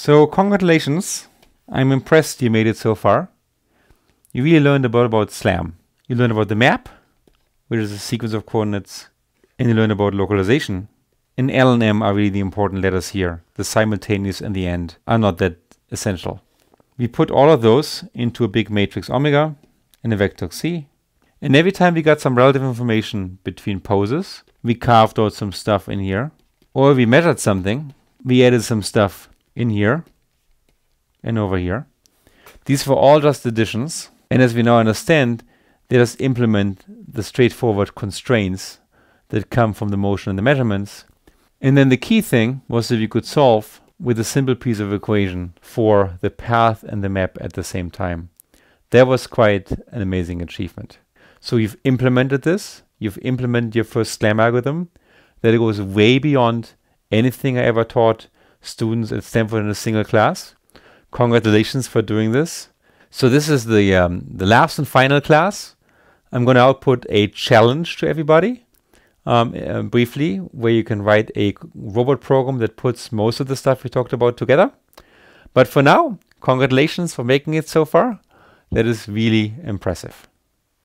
So congratulations. I'm impressed you made it so far. You really learned about, about SLAM. You learned about the map, which is a sequence of coordinates, and you learned about localization. And L and M are really the important letters here. The simultaneous and the end are not that essential. We put all of those into a big matrix omega and a vector C. And every time we got some relative information between poses, we carved out some stuff in here. Or we measured something, we added some stuff in here and over here. These were all just additions. And as we now understand, they just implement the straightforward constraints that come from the motion and the measurements. And then the key thing was that we could solve with a simple piece of equation for the path and the map at the same time. That was quite an amazing achievement. So you've implemented this, you've implemented your first SLAM algorithm, that goes way beyond anything I ever taught students at Stanford in a single class. Congratulations for doing this. So this is the, um, the last and final class. I'm going to output a challenge to everybody um, uh, briefly, where you can write a robot program that puts most of the stuff we talked about together. But for now, congratulations for making it so far. That is really impressive.